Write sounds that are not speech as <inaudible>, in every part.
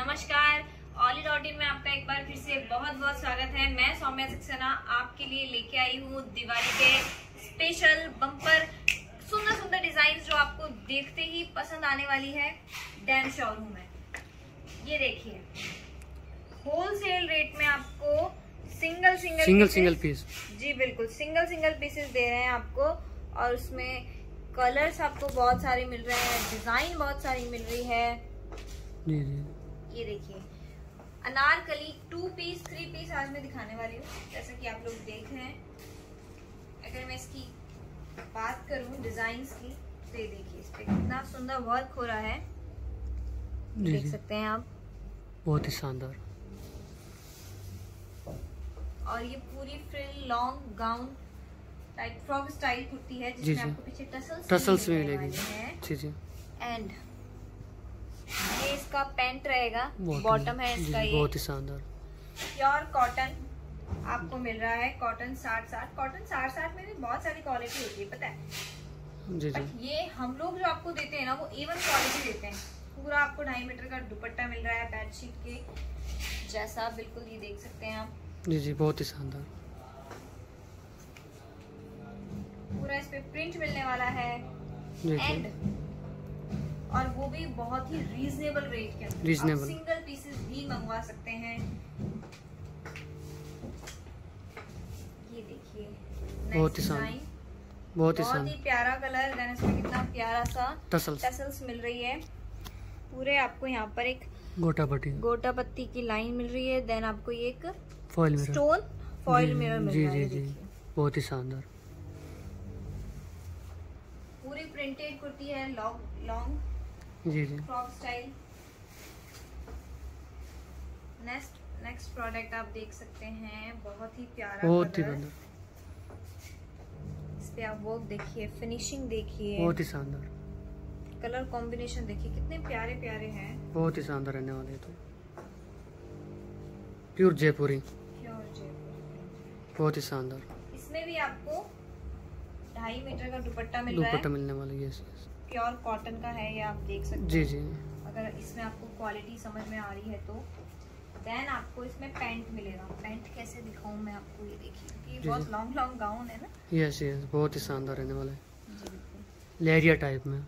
नमस्कार। ऑली dot in में आपका एक बार फिर से बहुत बहुत स्वागत है। मैं सौम्या सक्सेना आपके लिए लेके आई हूँ दिवाली के स्पेशल बम्पर सुंदर सुंदर डिज़ाइन जो आपको देखते ही पसंद आने वाली है। डैम शोरूम में। ये देखिए। होलसेल रेट में आपको single single single single piece जी बिल्कुल। सिंगल सिंगल पीसेस दे रहे हैं आपको। और उसमें कलर्स आपको बहुत सारे मिल रहे हैं। डिज़ाइन बहुत सारी मिल रही है। जी जी। ये देखिए। Anarkali two piece three piece आज मैं दिखाने वाली हूँ जैसा कि आप लोग देख रहे हैं। अगर मैं इसकी बात करूँ डिज़ाइन की तो ये देखिए इस पे कितना सुंदर वर्क हो रहा है। देख सकते हैं आप। बहुत ही शानदार। और ये पूरी frill long gown type frock style kurti है जिसमें आपको पीछे टसल्स टसल्स मिलेगी। जी जी। एंड इसका पैंट रहेगा बॉटम है इसका ये। बहुत ही शानदार। प्योर कॉटन आपको मिल रहा है कॉटन साठ साठ कॉटन साठ साठ में भी बहुत सारी क्वालिटी होती है पता है? जी जी। ये हम लोग जो आपको देते हैं ना वो एवन क्वालिटी देते हैं। पूरा आपको ढाई मीटर का दुपट्टा मिल रहा है बेडशीट के जैसा आप बिल्कुल ये देख सकते हैं आप। जी जी बहुत ही शानदार। पूरा इस पे प्रिंट मिलने वाला है। जी एंड और वो भी बहुत ही रीजनेबल रेट के अंदर. आप सिंगल पीसेस भी मंगवा सकते हैं। ये देखिए बहुत ही Next बहुत ही बहुत ही प्यारा कलर देन इसमें कितना प्यारा सा टसल्स टसल्स मिल रही है। पूरे आपको यहाँ पर एक गोटा पट्टी गोटा पत्ती की लाइन मिल रही है। देन आपको ये एक foil mirror stone foil mirror मिल जी रहा है। जी जी। बहुत ही शानदार। पूरी प्रिंटेड कुर्ती है लॉन्ग लॉन्ग जी जी। Frock style next next product आप देख सकते हैं। बहुत ही प्यारा बहुत ही इस पे आप वर्क देखिए फिनिशिंग देखिए। बहुत ही शानदार। कलर कॉम्बिनेशन देखिए कितने प्यारे प्यारे हैं। बहुत ही शानदार रहने वाले तो। प्योर जयपुरी प्योर जयपुर बहुत ही शानदार। इसमें भी आपको ढाई मीटर का दुपट्टा मिल रहा है। दुपट्टा मिलने वाला यस यस प्योर कॉटन का है ये आप देख सकते जी हैं। जी। अगर इसमें आपको क्वालिटी समझ में आ रही है तो। देन आपको इसमें पैंट मिलेगा। पैंट कैसे दिखाऊँ मैं आपको ये देखिए? ये बहुत लॉन्ग लॉन्ग गाउन है ना? यस यस बहुत ही शानदार रहने वाला है। जी लेरिया टाइप में।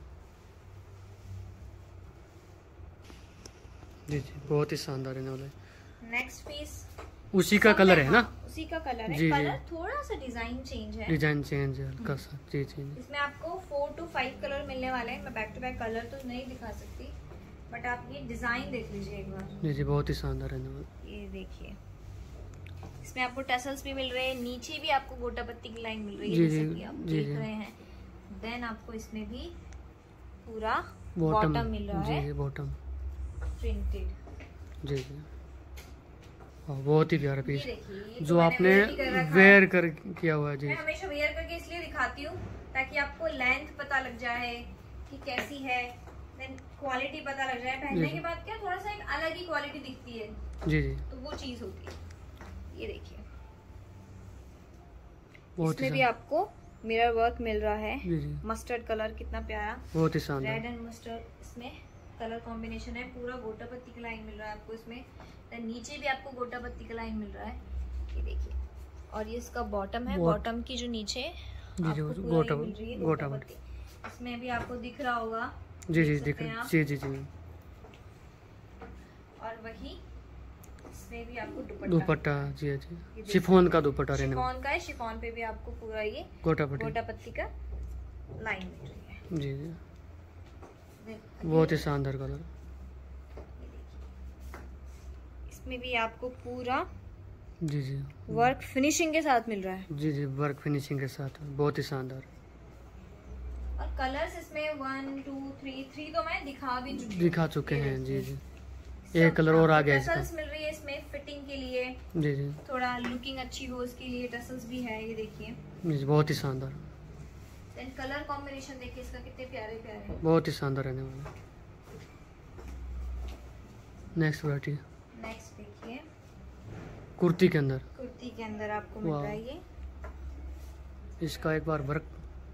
जी जी बहुत ही शानदार रहने वाला है। नेक्स्ट पीस उसी का कलर है ना? उसी का कलर है। कलर थोड़ा सा डिज़ाइन चेंज है। डिज़ाइन चेंज है हल्का सा। जी जी इसमें आपको फोर टू फाइव कलर मिलने वाले हैं। मैं बैक टू बैक कलर तो नहीं दिखा सकती बट आप ये डिज़ाइन देख लीजिए एक बार। जी जी बहुत ही शानदार वाला ये देखिए। इसमें आपको टसल्स भी मिल रहे हैं नीचे भी आपको गोटा पत्ती की लाइन मिल रही है जी, जैसे जी, कि आप देख रहे हैं। देन आपको इसमें भी पूरा बॉटम मिल रहा है। जी बॉटम प्रिंटेड जी जी। बहुत ही प्यारा पीस जो आपने है। वेयर कर किया हुआ है जी। मैं हमेशा वेयर करके इसलिए दिखाती हूँ ताकि आपको लेंथ पता लग जाए कि कैसी है क्वालिटी पता लग जाए। पहनने के बाद क्या थोड़ा सा एक अलग ही क्वालिटी दिखती है। जी जी। तो वो चीज़ होती है। ये देखिए। इसमें भी आपको मिरर वर्क मिल रहा है। मस्टर्ड कलर कितना प्यारा। बहुत ही रेड एंड मस्टर्ड इसमें। कलर कॉम्बिनेशन है पूरा गोटा पत्ती का लाइन मिल रहा है आपको इसमें। देन नीचे भी आपको गोटा पत्ती का लाइन मिल रहा है। ये देखिए। और ये इसका बॉटम है। बॉटम की जो नीचे गोटा रही पत्ती। इसमें भी आपको दिख रहा होगा। जी जी दिख हैं आप? जी जी जी और वही इसमें भी आपको दुपट्टा। जी जी। शिफोन का दुपट्टा रहने शिफॉन का है। शिफॉन पे भी आपको पूरा ये गोटा पत्ती। का लाइन मिल रही है। जी जी। बहुत ही शानदार कलर। इसमें भी आपको पूरा जी जी। वर्क फिनिशिंग के साथ मिल रहा है। जी जी वर्क फिनिशिंग के साथ। बहुत ही शानदार। और कलर्स इसमें वन टू थ्री थ्री तो मैं दिखा भी चुकी दिखा चुके हैं जी जी। एक कलर और आ गया इसका। टसल्स मिल रही है इसमें फिटिंग के लिए। जी जी। थोड़ा लुकिंग अच्छी हो उसके लिए टसल्स भी है ये देखिए। बहुत ही शानदार। देन कलर कॉम्बिनेशन देखिए इसका कितने प्यारे प्यारे बहुत ही शानदार रहने वाला। नेक्स्ट वैरायटी नेक्स्ट देखिए। कुर्ती के अंदर। कुर्ती के अंदर आपको मिल रहा है ये। इसका एक बार वर्क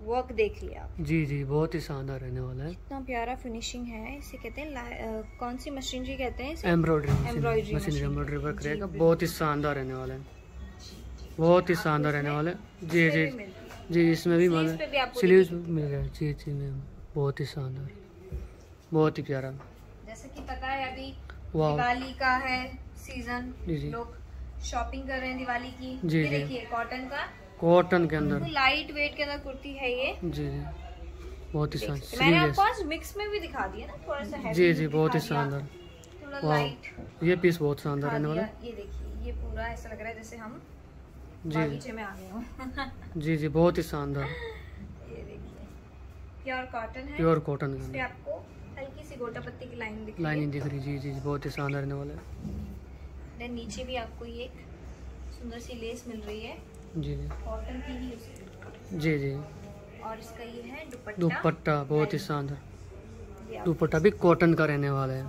वर्क देख लिया आप। जी जी बहुत ही शानदार रहने वाला है। इतना प्यारा फिनिशिंग है। इसे कहते हैं कौन सी मशीनरी कहते हैं इसे? Embroidery Embroidery machine embroidery work रहेगा। बहुत ही शानदार रहने वाला है। बहुत ही शानदार रहने वाला है। जी जी। जी इसमें भी पे स्लीव्स मिल गया। जी जी मैम। बहुत ही शानदार। बहुत ही प्यारा। जैसे कि पता है अभी दिवाली का है सीज़न। लोग शॉपिंग कर रहे हैं दिवाली की। जी। देखिए कॉटन का। कॉटन के अंदर। लाइट वेट के अंदर कुर्ती है ये। जी जी। बहुत ही शानदार मैंने आपको आज मिक्स में भी दिखा दिया ना थोड़ा सा जी जी बहुत ही शानदार। थोड़ा लाइट ये पीस बहुत शानदार रहने वाला। है ये देखिए ये पूरा ऐसा लग रहा है जैसे हम बागीचे में आ हो। <laughs> जी जी बहुत ही शानदार। ये देखिए। प्योर कॉटन है। प्योर कॉटन के। आपको हल्की सी गोटा पत्ती की लाइन दिख रही लाइनिंग दिख रही जी जी जी बहुत ही शानदार रहने वाला है। देन नीचे भी आपको ये एक सुंदर सी लेस मिल रही है। जी जी। कॉटन की ही उसकी। जी जी। और इसका ये है दुपट्टा। दुपट्टा बहुत ही शानदार। दुपट्टा भी कॉटन का रहने वाला है।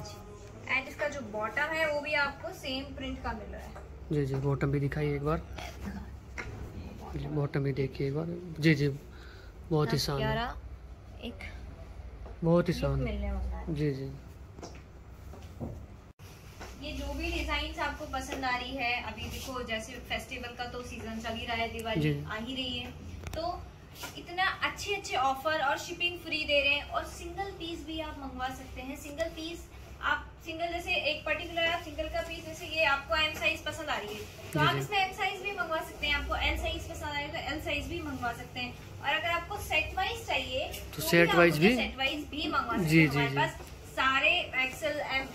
एंड इसका जो बॉटम है वो भी आपको सेम प्रिंट का मिल रहा है। जी जी बॉटम भी दिखाइए एक बार। जी बॉटम भी देखिए एक बार। जी जी बहुत ही प्यारा एक बहुत ही है। जी जी। ये जो भी डिज़ाइन आपको पसंद आ रही है अभी देखो जैसे फेस्टिवल का तो सीज़न चल ही रहा है दिवाली आ ही रही है। तो इतना अच्छे अच्छे ऑफ़र और शिपिंग फ्री दे रहे हैं और सिंगल पीस भी आप मंगवा सकते हैं। सिंगल पीस आप सिंगल जैसे एक पर्टिकुलर आप सिंगल का पीस जैसे ये आपको एम साइज़ पसंद आ रही है। तो आप इसमें एम साइज़ भी मंगवा सकते हैं आपको एल साइज़ पसंद आ रही है तो एल साइज़ भी मंगवा सकते हैं। और अगर आपको सेट वाइज चाहिए तो set wise भी? सेट वाइज भी मंगवा सकते हैं। हमारे पास सारे एक्सेल एम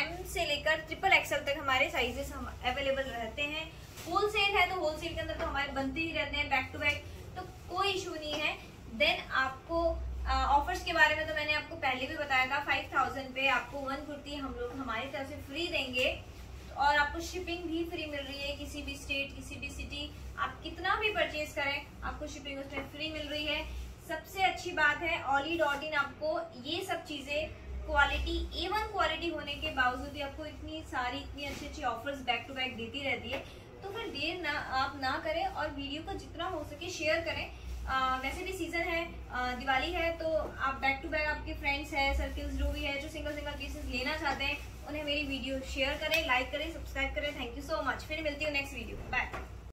एम से लेकर ट्रिपल एक्सेल तक हमारे साइजेस अवेलेबल रहते हैं। होलसेल है तो होलसेल के अंदर तो हमारे बनते ही रहते हैं बैक टू बैक तो कोई इशू नहीं है देन आपको ऑफर्स के बारे में तो मैंने आपको पहले भी बताया था फाइव थाउज़ेंड पे आपको वन कुर्ती हम लोग हमारी तरफ़ से फ्री देंगे। और आपको शिपिंग भी फ्री मिल रही है, किसी भी स्टेट किसी भी सिटी आप कितना भी परचेज करें, आपको शिपिंग उसमें फ्री मिल रही है। सबसे अच्छी बात है ऑली डॉट इन आपको ये सब चीज़ें क्वालिटी ए वन क्वालिटी होने के बावजूद भी आपको इतनी सारी, इतनी अच्छी अच्छी ऑफर्स बैक टू बैक देती रहती है। तो फिर देर ना, आप ना करें और वीडियो को जितना हो सके शेयर करें। वैसे भी सीज़न है आ, दिवाली है तो आप बैक टू बैक आपके फ्रेंड्स हैं सर्किल्स जो भी है जो सिंगल सिंगल पीसेस लेना चाहते हैं उन्हें मेरी वीडियो शेयर करें लाइक करें सब्सक्राइब करें. थैंक यू सो मच फिर मिलती हूँ नेक्स्ट वीडियो बाय